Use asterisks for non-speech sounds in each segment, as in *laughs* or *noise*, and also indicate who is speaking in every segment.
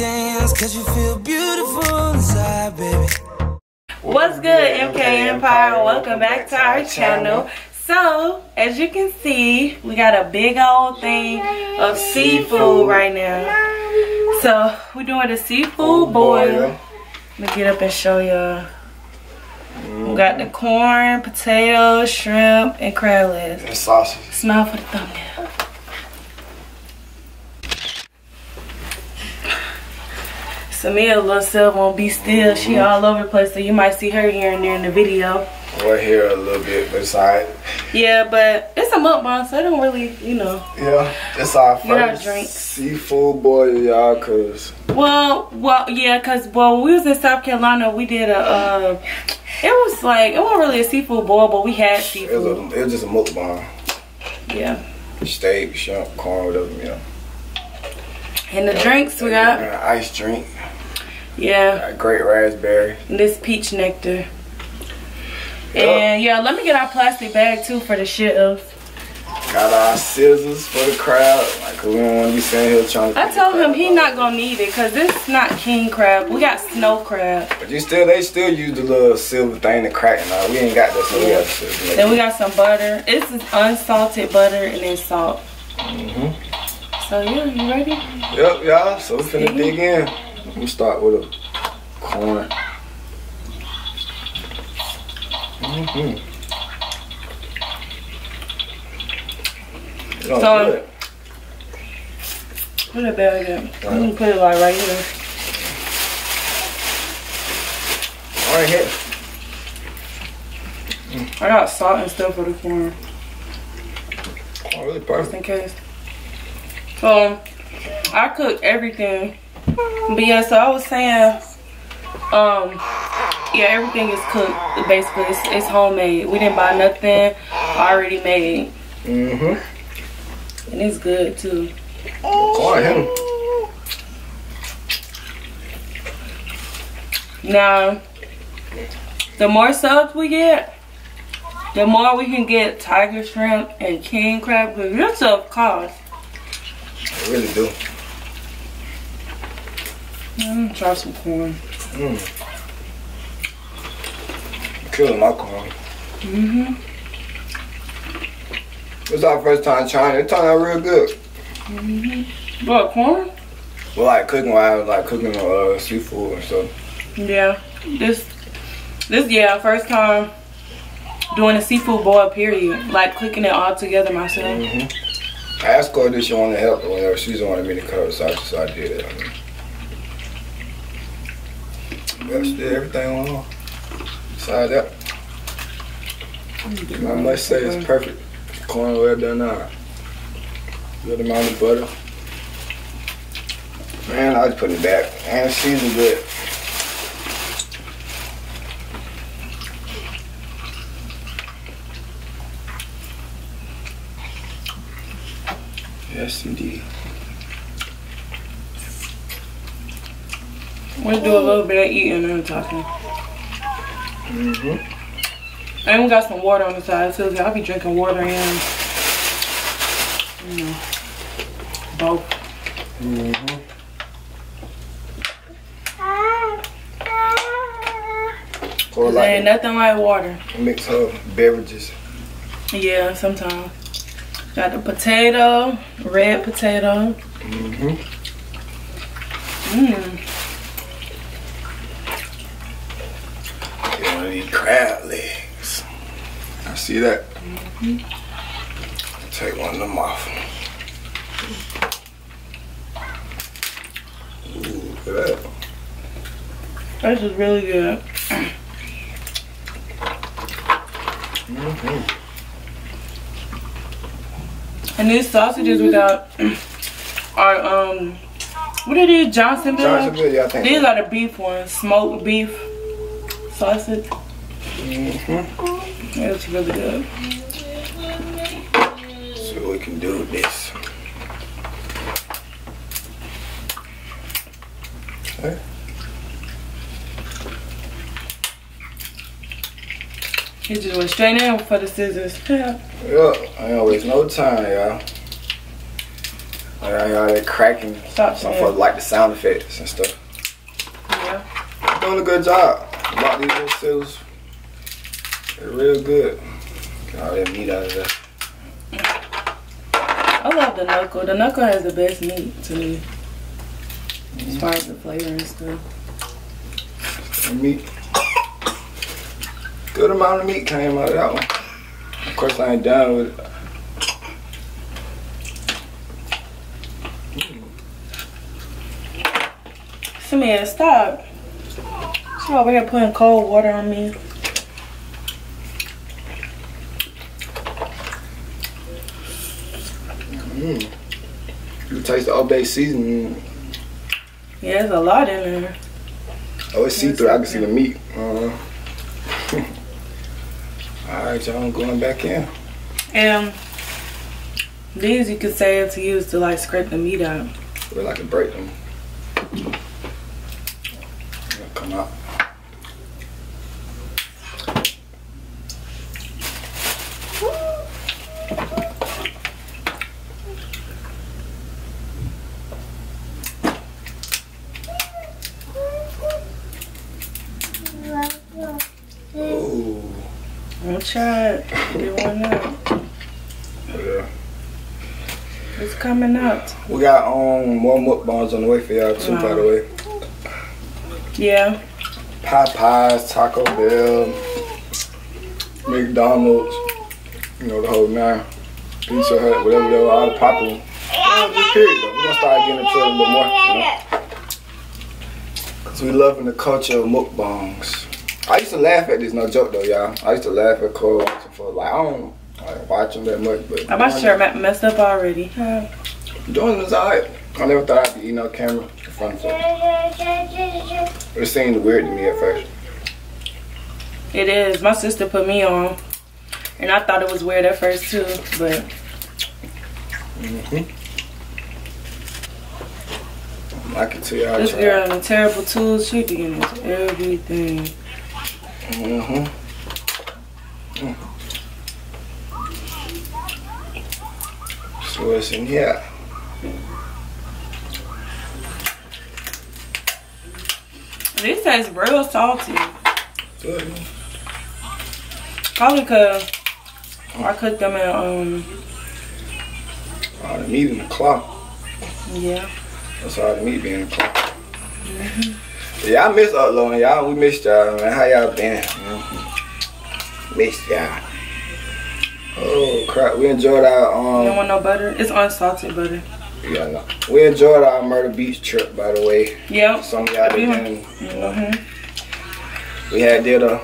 Speaker 1: dance, cause you feel beautiful inside, baby.
Speaker 2: What's good, MK Empire? Welcome back to our channel. So, as you can see, we got a big old thing of seafood right now. So, we're doing a seafood oh, boil. Let me get up and show y'all. We got the corn, potatoes, shrimp, and crab legs.
Speaker 3: And sausage.
Speaker 2: Smile for the thumbnail. Samia little self won't be still. She all over the place, so you might see her here and there in the video.
Speaker 3: Right here a little bit, but it's alright.
Speaker 2: Yeah, but it's a mukbang, so I don't really, you know.
Speaker 3: Yeah, it's our first
Speaker 2: drink.
Speaker 3: seafood boil, y'all, cause
Speaker 2: Well, well, yeah, cause well, when we was in South Carolina, we did a. Uh, it was like it wasn't really a seafood boil, but we had
Speaker 3: it was,
Speaker 2: seafood.
Speaker 3: a, it was just a mukbang.
Speaker 2: Yeah,
Speaker 3: Steak, shrimp, corn, whatever, you know.
Speaker 2: and the drinks we got.
Speaker 3: Got an ice drink,
Speaker 2: Yeah,
Speaker 3: great raspberry.
Speaker 2: and this peach nectar. And yeah, let me get our plastic bag too for the shit.
Speaker 3: Got our scissors for the crowd. Like, we don't want to be sitting here trying to.
Speaker 2: I told him he not gonna need it, cause this is not king crab. We got snow crab.
Speaker 3: But you still, they still use the little silver thing to crack and all. We ain't got that, so we got.
Speaker 2: Then we got some butter. This is unsalted butter and then salt.
Speaker 3: Mhm.
Speaker 2: So yeah, you ready?
Speaker 3: Yep, y'all. So we're gonna dig in. We start with a corn. Mm-hmm.
Speaker 2: So-
Speaker 3: So,
Speaker 2: Put it back in. I'm gonna put it like right here.
Speaker 3: right here.
Speaker 2: I got salt and stuff for the corn,
Speaker 3: Oh, really
Speaker 2: just
Speaker 3: perfect.
Speaker 2: in case. So I cook everything. But yeah, so I was saying, um, yeah, everything is cooked. Basically, it's, it's homemade. We didn't buy nothing already made,
Speaker 3: Mm-hmm.
Speaker 2: and it's good too.
Speaker 3: Corn him.
Speaker 2: Now, the more subs we get, the more we can get tiger shrimp and king crab. Because your stuff costs.
Speaker 3: I really do.
Speaker 2: Mm, try some corn.
Speaker 3: Mm. Killing my corn.
Speaker 2: Mm-hmm.
Speaker 3: It's our first time trying it. It turned out real good. Mm-hmm.
Speaker 2: What, corn?
Speaker 3: Well, like cooking wise, like cooking uh, seafood and stuff.
Speaker 2: Yeah. This, this, yeah, first time doing a seafood boil, period. Like cooking it all together myself.
Speaker 3: Mm-hmm. I asked her if she wanted to help or whatever. She's wanted me to cover, so I just so I did it. I mean. Still, everything on. Side up. I must say it's perfect. Corn well done uh, now. Good amount of butter. Man, I just put it back. And it's seasoned good. Yes, indeed.
Speaker 2: We'll do a little bit of eating and talking.
Speaker 3: Mm-hmm.
Speaker 2: And we got some water on the side too. 'cause I'll be drinking water and you know, both.
Speaker 3: Mm-hmm. Or
Speaker 2: Cause there ain't nothing like water.
Speaker 3: mix her beverages.
Speaker 2: Yeah, sometimes. Got the potato, red potato.
Speaker 3: Mm-hmm.
Speaker 2: Mmm.
Speaker 3: Get one of these crab legs. I see that. Take one of them off. Ooh, look at that.
Speaker 2: This is really good.
Speaker 3: Mm-hmm.
Speaker 2: And these sausages we got are um what are these Johnsonville?
Speaker 3: Johnsonville, yeah, I think.
Speaker 2: These are the beef ones, smoked beef sausage.
Speaker 3: Mm-hmm.
Speaker 2: It's really good.
Speaker 3: So we can do this. Okay.
Speaker 2: He just went straight in for the scissors. Yeah.
Speaker 3: Yeah, I ain't waste no time, y'all. Yeah, yeah, that cracking.
Speaker 2: Stop saying.
Speaker 3: folks like the sound effects and stuff.
Speaker 2: Yeah.
Speaker 3: Doing a good job. Lot these little seals, they're real good. Get all that meat out of there.
Speaker 2: I love the knuckle. The knuckle has the best meat to me. As mm-hmm. far as the flavor and stuff.
Speaker 3: The meat. Good amount of meat came out of that one. Of course, I ain't done with it.
Speaker 2: Samir, stop. She over here putting cold water on me.
Speaker 3: Mm. You taste the Old Bay seasoning.
Speaker 2: Yeah, there's a lot in there.
Speaker 3: Oh, it's see through. I can see the meat. Uh, *laughs* all right, y'all. I'm going back in.
Speaker 2: And these you could save to use to like scrape the meat out.
Speaker 3: Where like can break them. They'll come out. Oh,
Speaker 2: I'll try it. Get one out.
Speaker 3: yeah.
Speaker 2: It's coming out.
Speaker 3: We got um more mukbangs on the way for y'all too, by the way.
Speaker 2: Yeah.
Speaker 3: Popeyes, Taco Bell, McDonald's, you know the whole nine. Pizza Hut, whatever they were, all the popular. Yeah, period. We're gonna start getting into it a little more, you know. Cause we loving the culture of mukbangs. I used to laugh at this, no joke though, y'all. I used to laugh at Cole for like I don't like, watch that much, but
Speaker 2: I'm about sure I messed up already. Uh,
Speaker 3: doing this alright. I never thought I'd be eating on camera in front of them. It seemed weird to me at first.
Speaker 2: It is. My sister put me on. And I thought it was weird at first too, but
Speaker 3: I can tell y'all.
Speaker 2: this girl on the terrible tools, she into everything.
Speaker 3: Mm-hmm. So what's in here?
Speaker 2: This tastes real salty.
Speaker 3: Good.
Speaker 2: Probably cause I cooked them in um
Speaker 3: All the meat in the claw.
Speaker 2: yeah.
Speaker 3: That's all the meat being in the claw. Yeah, I miss uploading y'all. We missed y'all, man. How y'all been? You know? Missed y'all. Oh crap, we enjoyed our
Speaker 2: You don't
Speaker 3: um.
Speaker 2: want no butter? It's unsalted butter.
Speaker 3: Yeah, no. We enjoyed our Myrtle Beach trip, by the way.
Speaker 2: Yep.
Speaker 3: Some of y'all. You know.
Speaker 2: hmm
Speaker 3: We had did a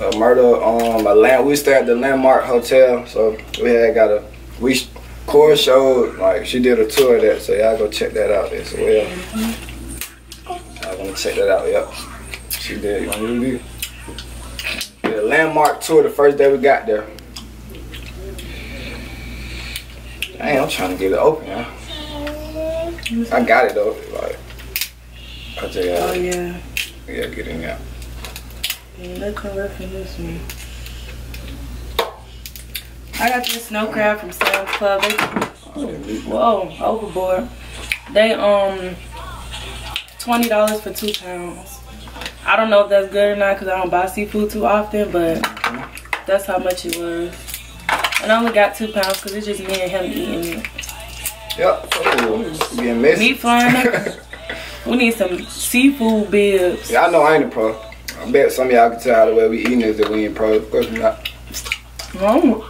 Speaker 3: a Myrtle um a land we stayed at the landmark hotel so we had got a we Kora showed like she did a tour of that so y'all go check that out as well. I wanna check that out, yep. She did you want to do? Did a landmark tour the first day we got there. Dang, I'm trying to get it open, yeah. I got it though. Like I just
Speaker 2: Oh yeah.
Speaker 3: yeah, get in there.
Speaker 2: Yeah, look how rough in this one. I got this snow crab from Sam's Club. They,
Speaker 3: Oh,
Speaker 2: whoa, overboard. They um twenty dollars for two pounds. I don't know if that's good or not because I don't buy seafood too often, but that's how much it was. And I only got two pounds because it's just me and him eating it.
Speaker 3: Yep. Oh, messy.
Speaker 2: Meat flying *laughs* we need some seafood bibs.
Speaker 3: Yeah, I know I ain't a pro. I bet some of y'all can tell how the way we eating is that we ain't pro. Of course we not.
Speaker 2: Oh,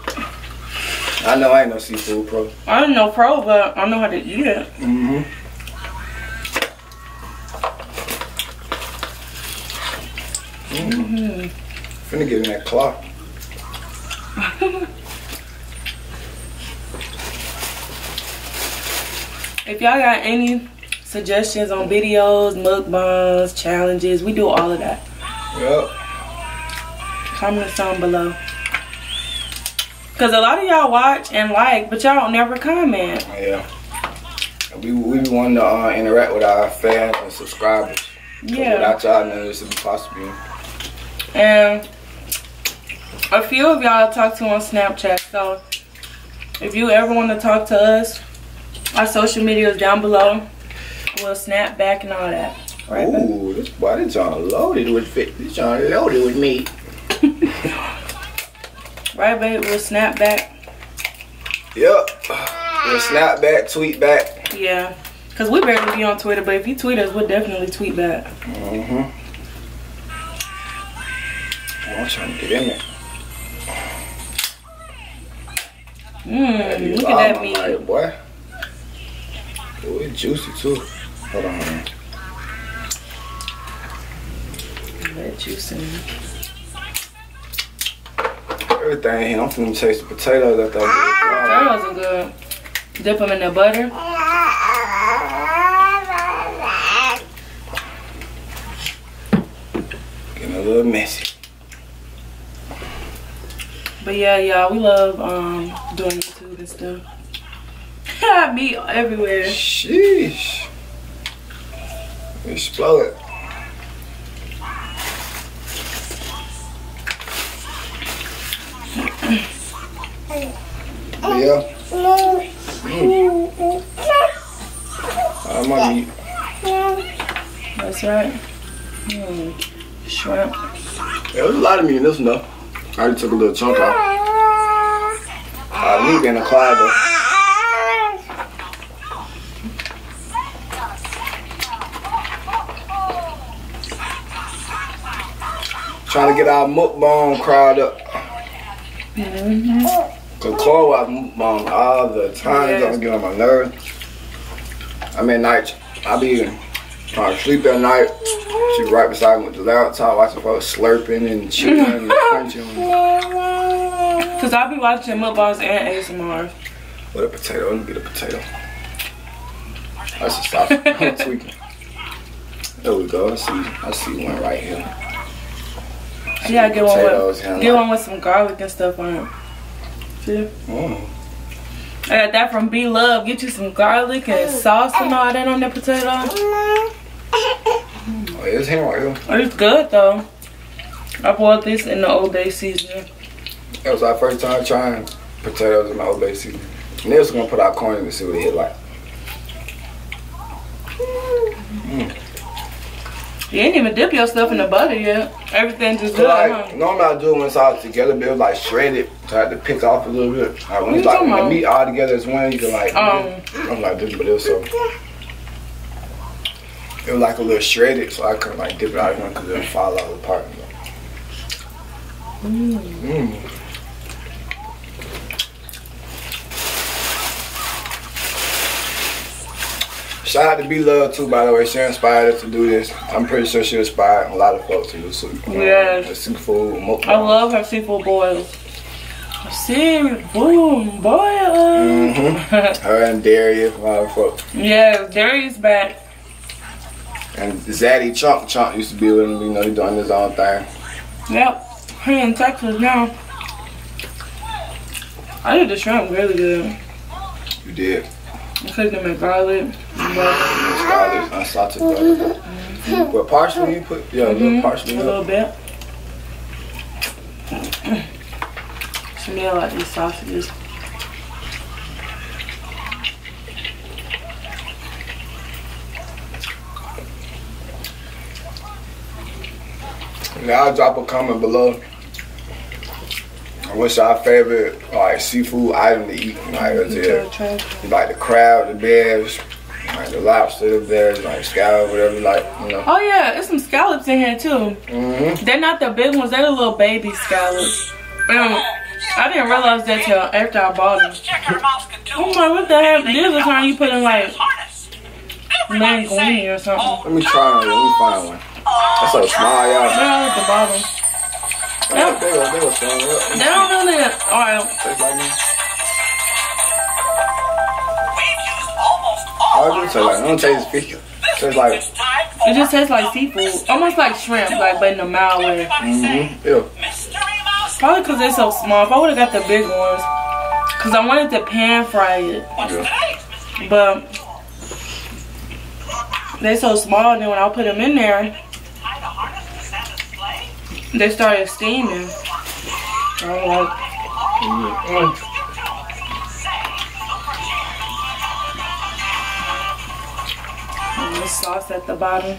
Speaker 3: I know I ain't no seafood pro.
Speaker 2: I don't know pro, but I know how to eat it.
Speaker 3: Mm-hmm. Mm-hmm. Finna get in that clock.
Speaker 2: If y'all got any suggestions on videos, mukbangs, challenges, we do all of that.
Speaker 3: Yep.
Speaker 2: Comment down below. Cause a lot of y'all watch and like, but y'all don't never comment.
Speaker 3: Yeah. We we be wanting to uh, interact with our fans and subscribers.
Speaker 2: Yeah.
Speaker 3: Without y'all, none of this would be possible.
Speaker 2: And a few of y'all talk to on Snapchat. So if you ever want to talk to us, Our social media is down below. We'll snap back and all that. Right?
Speaker 3: Ooh, this boy, this John loaded with fit. This John loaded with meat. *laughs*
Speaker 2: Right, babe? We'll snap back.
Speaker 3: Yep. We'll snap back, tweet back.
Speaker 2: Yeah. Because we barely be on Twitter, but if you tweet us, we'll definitely tweet back.
Speaker 3: Mm-hmm. I'm trying to get in there.
Speaker 2: Mmm, look at that meat.
Speaker 3: life, boy. Ooh, juicy too. Hold on.
Speaker 2: That juice in.
Speaker 3: Everything here. I'm finna taste the potatoes that that
Speaker 2: Potatoes are good. Dip them in the butter.
Speaker 3: Getting a little messy.
Speaker 2: But yeah, y'all, we love um doing YouTube and stuff. Meat everywhere.
Speaker 3: Sheesh. Explode. Yeah. Mm. I'm eat.
Speaker 2: That's right. Mm. Shrimp.
Speaker 3: Yeah, there's a lot of meat in this one though. I already took a little chunk off. Uh, meat in the cloud though. Trying to get our mukbang crowd up. Cause Chloe watch mukbang all the time.
Speaker 2: Yes.
Speaker 3: Don't get on my nerves. I mean, night. I be trying to sleep at night. She right beside me with the laptop, watching folks slurping and chewing and *laughs* crunching
Speaker 2: Cause I'll be watching mukbangs and ASMR.
Speaker 3: with a potato. Let me get a potato. That's a sauce. I'm tweaking. There we go. I see. I see one right here.
Speaker 2: You gotta get one with get
Speaker 3: like-
Speaker 2: one with some garlic and stuff on it. See?
Speaker 3: Mm.
Speaker 2: I got that from B Love. Get you some garlic and sauce and all that on that potato.
Speaker 3: Oh, it's him right here.
Speaker 2: It's good though. I bought this in the Old Bay season.
Speaker 3: That was our first time trying potatoes in the old bay season. And they gonna put our corn in to see what it hit like.
Speaker 2: You ain't even dip your stuff in the butter yet. Everything just good,
Speaker 3: like
Speaker 2: huh?
Speaker 3: normally I do it when it's all together, but it was like shredded, so I had to pick off a little bit. Like when it's
Speaker 2: you
Speaker 3: like when the meat all together is one, you can like.
Speaker 2: Um.
Speaker 3: I'm like this, but it was so. It was like a little shredded, so I couldn't like dip it out because it would fall out apart. Mm. Shout out to B Love too, by the way. She inspired us to do this. I'm pretty sure she inspired a lot of folks to do soup.
Speaker 2: Yes.
Speaker 3: The seafood, mukbang.
Speaker 2: I love her seafood boils. Seafood boil.
Speaker 3: hmm Her and Darius, a lot of folks.
Speaker 2: Yeah, Darius back.
Speaker 3: And Zaddy Chunk Chunk used to be with him. You know, he's doing his own thing.
Speaker 2: Yep. He in Texas now. I did the shrimp really good.
Speaker 3: You did.
Speaker 2: I cooked them in garlic.
Speaker 3: Scholars, unsalted butter. What parsley you put? Yeah, a little mm-hmm. parsley.
Speaker 2: a little bit. Smell like these sausages.
Speaker 3: Now I'll drop a comment below. What's our favorite like seafood item to eat? Like is it like the crab, the bears, like the lobster, the bears, like scallop, whatever, like you know.
Speaker 2: Oh yeah, there's some scallops in here too.
Speaker 3: Mm-hmm.
Speaker 2: They're not the big ones, they're the little baby scallops. Um, I didn't realize that till after I bought them. Oh my, what the heck? This is how you put in like linguine or something.
Speaker 3: Let me try one. Let me find one. That's so small, y'all.
Speaker 2: They're at the bottom.
Speaker 3: They were, they were, they were strong. They
Speaker 2: They don't really, alright.
Speaker 3: taste like me. I do taste like, I don't taste fishy. Tastes like,
Speaker 2: It just tastes like seafood. Almost like shrimp, like but in a mild way.
Speaker 3: mm-hmm, yeah.
Speaker 2: Probably because they're so small. If I would have got the big ones, because I wanted to pan fry it.
Speaker 3: yeah.
Speaker 2: But they're so small, and then when I put them in there, they started steaming. I'm like,
Speaker 3: mm.
Speaker 2: The sauce at the bottom.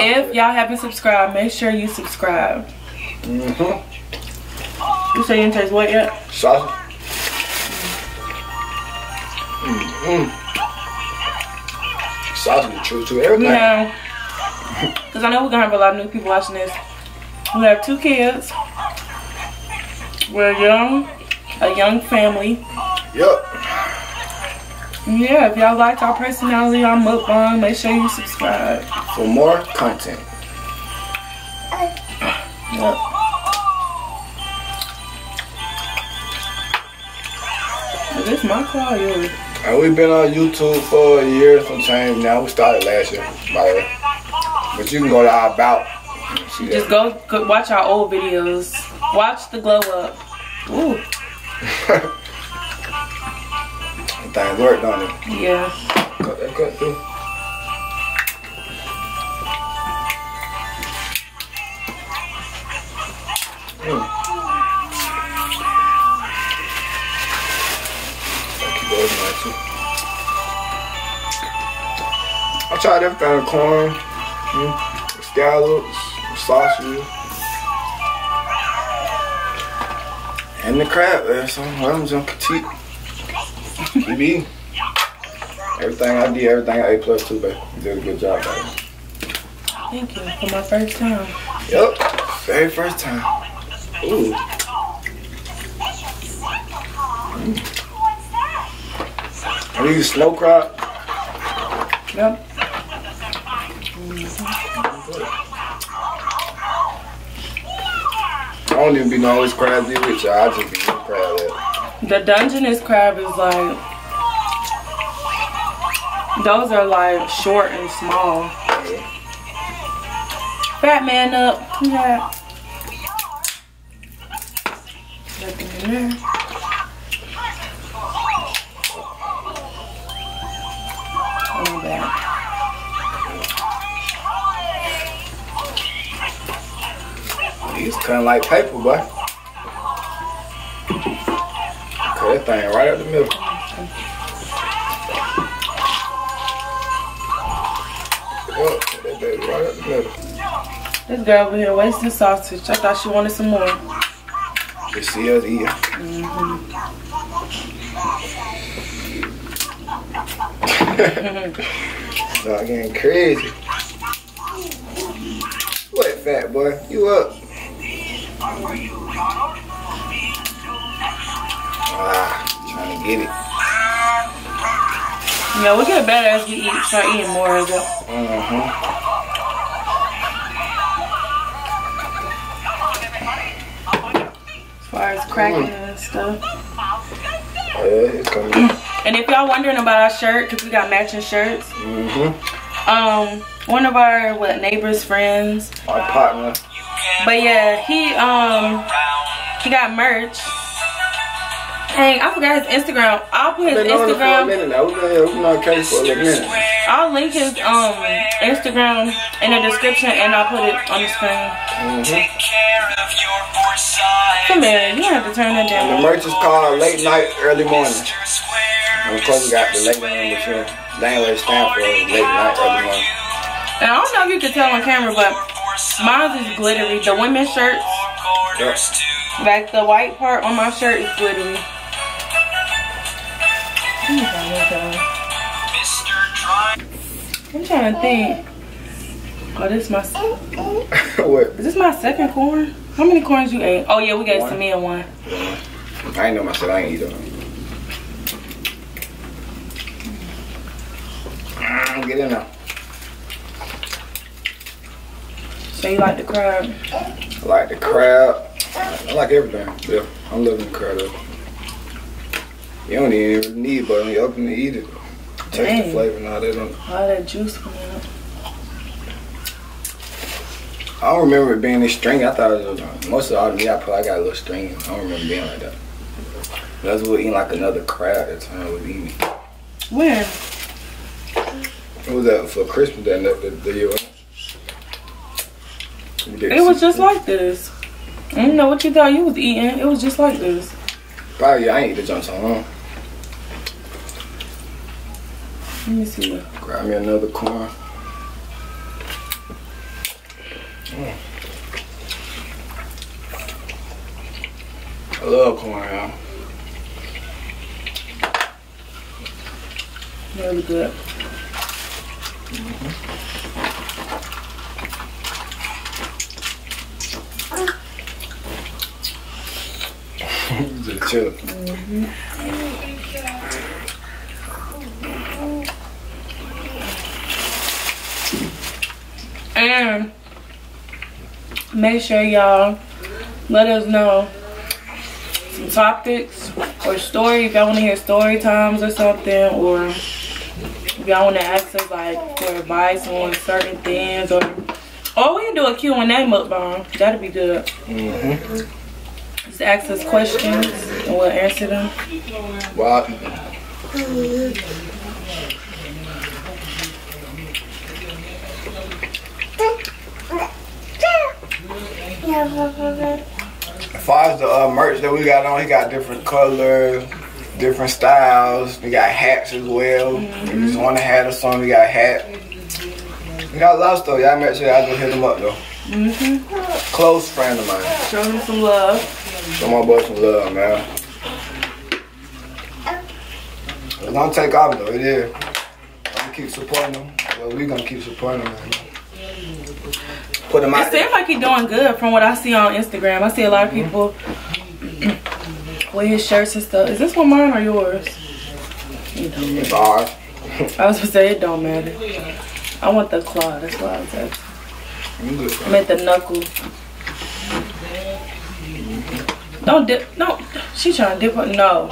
Speaker 2: If y'all haven't subscribed, make sure you subscribe.
Speaker 3: Mm-hmm.
Speaker 2: You say you didn't taste what yet?
Speaker 3: Sausage. Mm-hmm. Sausage is true to everything.
Speaker 2: Yeah. Because I know we're going to have a lot of new people watching this. We have two kids. We're young, a young family.
Speaker 3: Yep.
Speaker 2: Yeah, if y'all like our personality, our mukbang, make sure you subscribe.
Speaker 3: For more content.
Speaker 2: Yep. Is this my yours?
Speaker 3: And we've been on YouTube for a year, some change now. We started last year, by the way. But you can go to our about.
Speaker 2: Just go, go watch our old videos. Watch the glow up. Ooh, *laughs* *laughs*
Speaker 3: Things work, don't it?
Speaker 2: yeah.
Speaker 3: Cut that cut through. Mm. Keep those in there, too. I tried everything, corn, mm, scallops, sausage, and the crab. So I'm just petite. Keep eating. Everything I did, everything I ate plus two, baby. You did a good job, baby.
Speaker 2: Thank you for my first time.
Speaker 3: Yep. Very first time. Ooh. Are these snow crab?
Speaker 2: Yep.
Speaker 3: I don't even be crabs these with y'all. I just be eating crab at.
Speaker 2: The Dungeness crab is like, those are like short and small. Fat man up. Yeah. Nothing bad.
Speaker 3: These cutting like paper, boy. That thing right up the middle. Yep, that baby right up the middle.
Speaker 2: This girl over here wasting sausage. I thought she wanted some more.
Speaker 3: Just see us eat. Start getting crazy. What, fat boy? You up? Ah, trying to get it.
Speaker 2: Yeah, we get better as we eat, start eating more of it.
Speaker 3: Uh-huh.
Speaker 2: As far as cracking and stuff.
Speaker 3: Yeah.
Speaker 2: And if y'all wondering about our shirt, because we got matching shirts,
Speaker 3: Mm-hmm.
Speaker 2: um, one of our what neighbors, friends,
Speaker 3: Our partner.
Speaker 2: but yeah, he um he got merch. Dang, I forgot his Instagram. I'll put his
Speaker 3: Been on it for a
Speaker 2: Instagram.
Speaker 3: minute now. We've been here. We've been on case for a minute.
Speaker 2: I'll link his um Instagram in the description, and I'll put it on the screen.
Speaker 3: Mm-hmm.
Speaker 2: Come here, you have to turn that down.
Speaker 3: The
Speaker 2: down.
Speaker 3: merch is called Late Night, Early Morning. And of course, we got the late one in between. They ain't what it stand for. Late Night, Early Morning.
Speaker 2: And I don't know if you can tell on camera, but mine is glittery. The women's shirts,
Speaker 3: Yep.
Speaker 2: like the white part on my shirt, is glittery. I'm trying to think. Oh, this is my. *laughs*
Speaker 3: what?
Speaker 2: Is this my second corn? How many corns you ate? Oh yeah, we gave
Speaker 3: One.
Speaker 2: Samia one.
Speaker 3: I ain't know myself. I ain't eat them. Mm, Get in there.
Speaker 2: So you like the crab?
Speaker 3: I like the crab. I like everything. Yeah, I'm loving the crab though. You don't even need it, but when you open it, eat it. Taste the flavor and all that. on-
Speaker 2: All that juice coming out.
Speaker 3: I don't remember it being this stringy. I thought it was most of all the meat I put, I got a little stringy. I don't remember being like that. That's what eating like another crab at the time was eating.
Speaker 2: When?
Speaker 3: What was that for Christmas that the, the, year?
Speaker 2: It was just like this. I don't know what you thought you was eating. It was just like this.
Speaker 3: Probably I ain't eat the junk so long.
Speaker 2: Let me see.
Speaker 3: Grab me another corn. Mm. I love corn, y'all.
Speaker 2: Really good. *laughs*
Speaker 3: Just chill.
Speaker 2: And make sure y'all let us know some topics or story if y'all want to hear story times or something or if y'all want to ask us like for advice on certain things or or we can do a Q&A mukbang. That'd be good.
Speaker 3: Mm-hmm.
Speaker 2: Just ask us questions and we'll answer them.
Speaker 3: Well, as far as the uh, merch that we got on, he got different colors, different styles. We got hats as well. If you just want a hat or something, we got a hat. We got a lot of stuff. Y'all make sure y'all go hit them up though.
Speaker 2: Mm-hmm.
Speaker 3: Close friend of mine.
Speaker 2: Show them some love.
Speaker 3: Show my boy some love, man. It's gonna take off though, it is. I'm gonna keep supporting them. Well, we gonna keep supporting them, man. Put
Speaker 2: It
Speaker 3: out there.
Speaker 2: seems like he's doing good from what I see on Instagram. I see a lot of mm-hmm. people with his shirts and stuff. Is this one mine or yours?
Speaker 3: It's ours.
Speaker 2: I was gonna say it don't matter. I want the claw. That's why I was asking. I meant the knuckle. Mm-hmm. Don't dip. No, she trying to dip. Her. No.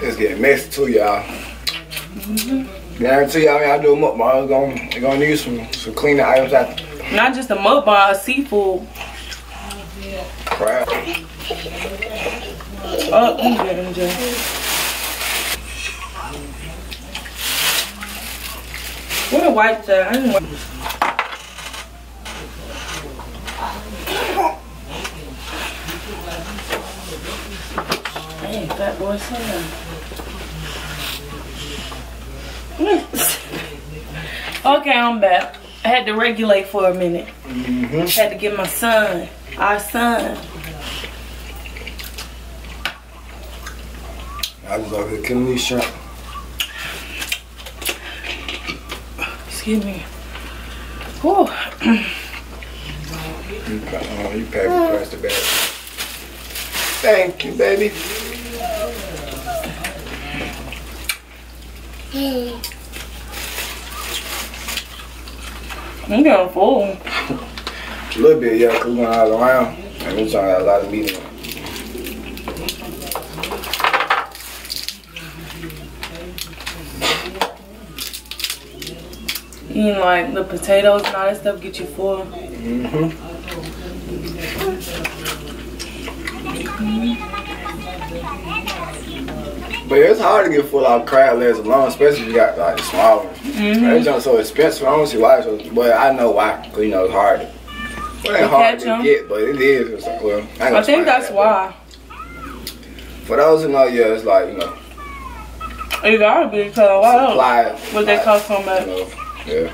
Speaker 3: It's getting messy too, y'all. Mm-hmm. Guarantee y'all, y'all do them up, man. Gonna, gonna need some, some cleaning items out
Speaker 2: Not just a mukbang, a seafood.
Speaker 3: crap.
Speaker 2: Oh, I'm getting MJ. Where the wipes at? I didn't wipe. Hey, fat boy, down. *laughs* okay, I'm back. I had to regulate for a minute.
Speaker 3: Mm-hmm.
Speaker 2: Had to get my son, our son.
Speaker 3: I was over here killing these shrimp.
Speaker 2: Excuse me. Whew.
Speaker 3: You, pa- uh, you pack the plastic bag. Thank you, baby.
Speaker 2: I'm getting full.
Speaker 3: A little bit, yeah, cause we going all around. And we're trying to have a lot of meetings.
Speaker 2: Eating like the potatoes and all that stuff get you full.
Speaker 3: Mm-hmm. But it's hard to get full out crab legs alone, especially if you got like the small ones.
Speaker 2: Mm-hmm.
Speaker 3: That junk so expensive. I don't see why. So, but I know why. Cause you know it's hard. To, well, it ain't
Speaker 2: To
Speaker 3: hard
Speaker 2: catch
Speaker 3: get, but it is. It's like, well, I,
Speaker 2: I think that's
Speaker 3: that,
Speaker 2: why.
Speaker 3: For those who know, yeah, it's like you know,
Speaker 2: It gotta be because why else?
Speaker 3: supply.
Speaker 2: What they
Speaker 3: like,
Speaker 2: cost so
Speaker 3: You
Speaker 2: much?
Speaker 3: know, yeah.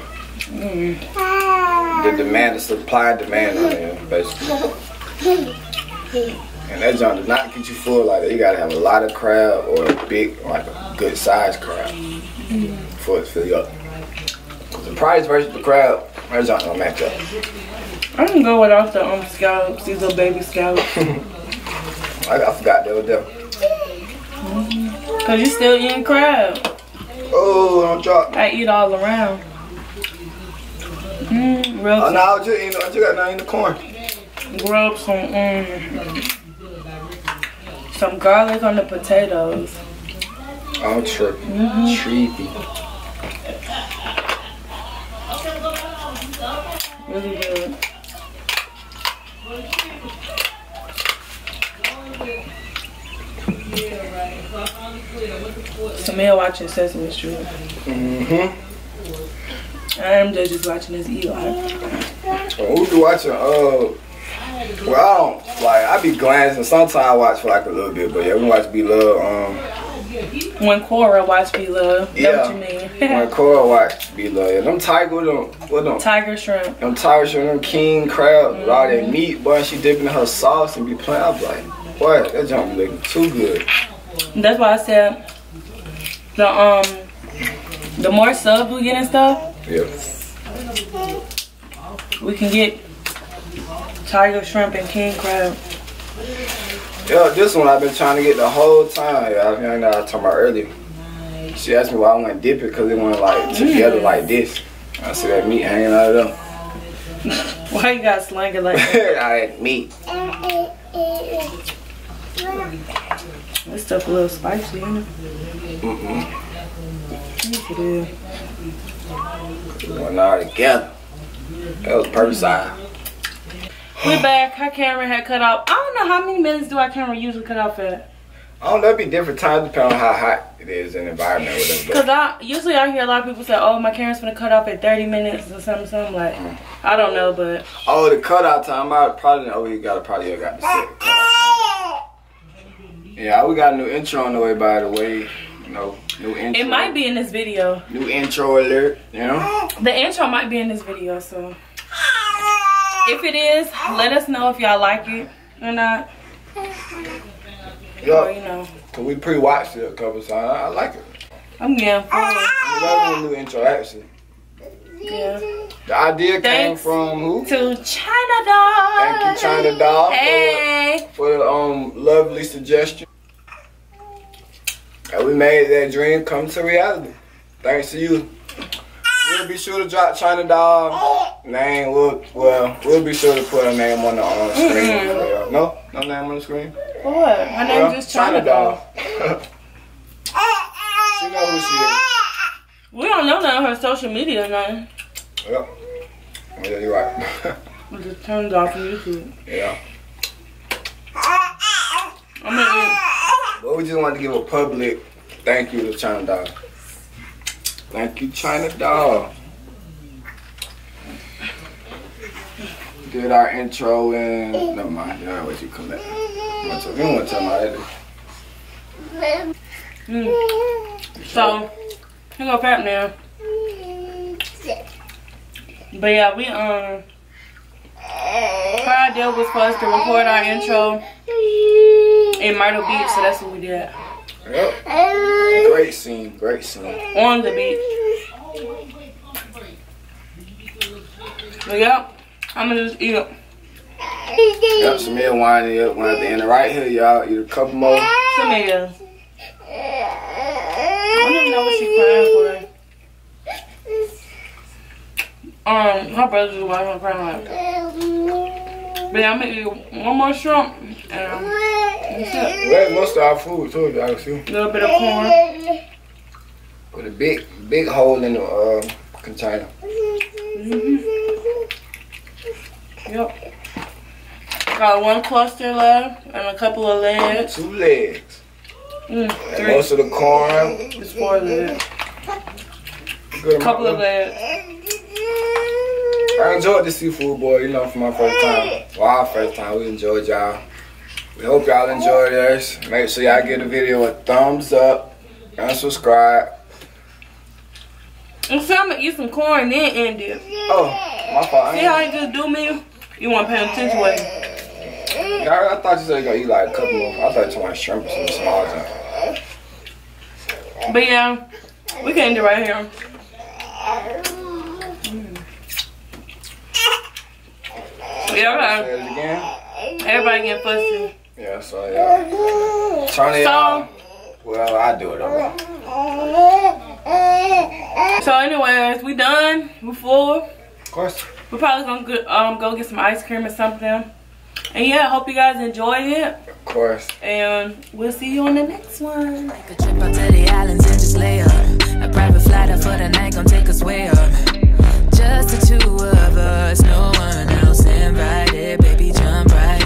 Speaker 2: Mm.
Speaker 3: The demand, the supply and demand on there, basically. *laughs* And that junk does not get you full like that. You gotta have a lot of crab or a big, like a good sized crab for it to fill you up. the price versus the crab, that junk don't match up.
Speaker 2: I can go without the um scallops, these little baby scallops. *laughs*
Speaker 3: I, I forgot they were there.
Speaker 2: Cause you still eating crab.
Speaker 3: Oh, don't drop.
Speaker 2: I eat all around. Mm, real
Speaker 3: Oh, no, I just eating, I just got down in the corn.
Speaker 2: Rub some mm, some garlic on the potatoes.
Speaker 3: I'm tripping. Trippy.
Speaker 2: Really good. Shamil watching Sesame Street.
Speaker 3: Mm-hmm.
Speaker 2: I'm just, just watching this Eli.
Speaker 3: We be watching, uh, well, I don't, like, I be glancing. Sometimes I watch for like a little bit, but yeah, we watch B Love, um,
Speaker 2: When Kora watched B Love.
Speaker 3: Yeah.
Speaker 2: What you mean. *laughs*
Speaker 3: when Kora watch Be Love. Yeah, them tiger, with them, what them,
Speaker 2: Tiger Shrimp.
Speaker 3: them tigers and them king crab, with all that meat, boy, she dipping in her sauce and be playing. I be like, boy, that junk looking too good.
Speaker 2: That's why I said the um the more subs we get and stuff,
Speaker 3: Yeah.
Speaker 2: we can get tiger shrimp and king crab.
Speaker 3: Yeah, this one I've been trying to get the whole time. I know I was talking about earlier. She asked me why I want to dip it because it went like oh, together like this. I see that meat hanging out of them. *laughs*
Speaker 2: Why you got slang it like that? *laughs*
Speaker 3: I had meat.
Speaker 2: This stuff a little spicy, isn't it?
Speaker 3: Mm-mm.
Speaker 2: Yes, it is.
Speaker 3: Went all together. That was perfect size.
Speaker 2: We back. Our camera had cut off. I don't know how many minutes do our camera usually cut off at.
Speaker 3: I don't know, it'd be different times depending on how hot it is in the environment.
Speaker 2: Cause I usually I hear a lot of people say, "Oh, my camera's gonna cut off at 30 minutes or something." something like, mm-hmm. I don't know, but
Speaker 3: Oh, the cutout time, I probably oh, you got to probably got the cutout. Yeah, we got a new intro on the way, by the way. You know, new intro.
Speaker 2: it might be in this video.
Speaker 3: New intro alert, you know?
Speaker 2: The intro might be in this video, so if it is, let us know if y'all like it or not. Or you know,
Speaker 3: cause we pre-watched it a couple times. I, I like it.
Speaker 2: I'm getting full.
Speaker 3: I love the new intro, actually.
Speaker 2: Yeah.
Speaker 3: The idea came from who?
Speaker 2: To China Doll.
Speaker 3: Thank you, China Doll, for-
Speaker 2: Hey.
Speaker 3: for the um lovely suggestion. And we made that dream come to reality. Thanks to you. We'll be sure to drop China Doll name. We'll, well, we'll be sure to put her name on the on screen.
Speaker 2: Mm-hmm.
Speaker 3: No, no name on the screen.
Speaker 2: For what? Her name's
Speaker 3: Well,
Speaker 2: just China Doll. *laughs*
Speaker 3: she know who she is.
Speaker 2: We don't know none of her social media name.
Speaker 3: Yep. Yeah, you're right. *laughs*
Speaker 2: We just turned off YouTube.
Speaker 3: yeah.
Speaker 2: I mean,
Speaker 3: But we just wanted to give a public thank you to China Doll. Thank you, China Doll. Did our intro and never mind. Yeah, what you. You want to- you don't tell my editor.
Speaker 2: mm. so here go Fat now. But yeah, we um. Her idea was for us to record our intro in Myrtle Beach, so that's what we did
Speaker 3: Yep. Great scene. Great scene.
Speaker 2: on the beach. But yeah, I'm gonna just eat it.
Speaker 3: Yep. Samir winding up. One at the end right here, y'all. Eat a couple more.
Speaker 2: Samia. I don't even know what she's crying for. Um, her brother's just watching her crying like. But yeah, I'm gonna eat one more shrimp and um, that's it.
Speaker 3: We had most of our food too, y'all see.
Speaker 2: A little bit of corn.
Speaker 3: With a big, big hole in the uh, container.
Speaker 2: Yep. Got one cluster left and a couple of legs.
Speaker 3: Two legs.
Speaker 2: Mm,
Speaker 3: And
Speaker 2: three.
Speaker 3: most of the corn.
Speaker 2: It's four legs.
Speaker 3: Good
Speaker 2: Couple of legs.
Speaker 3: I enjoyed the seafood boy, you know, for my first time. Well, our first time, we enjoyed y'all. We hope y'all enjoyed this. Make sure y'all give the video a thumbs up and subscribe.
Speaker 2: And so I'm gonna eat some corn then end it.
Speaker 3: Oh, my fault. I,
Speaker 2: See how
Speaker 3: ain't-
Speaker 2: you just do me? You want to pay attention with it.
Speaker 3: I, I thought you said you're gonna eat like a couple more. I thought you wanted shrimp or something small.
Speaker 2: But yeah, we can end it right here. Yeah,
Speaker 3: it again.
Speaker 2: okay. Everybody get fussy.
Speaker 3: Yeah, so yeah. Turn it
Speaker 2: So-
Speaker 3: on. Well, I do it over.
Speaker 2: So anyways, we done. We full.
Speaker 3: Of course.
Speaker 2: We're probably gonna go, um, go get some ice cream or something. And yeah, I hope you guys enjoyed it.
Speaker 3: Of course.
Speaker 2: And we'll see you on the next one.
Speaker 4: A trip to the islands and just lay up. A private flight for the night, gonna take us way up. Just the two of us, no one else invited. Baby, jump right.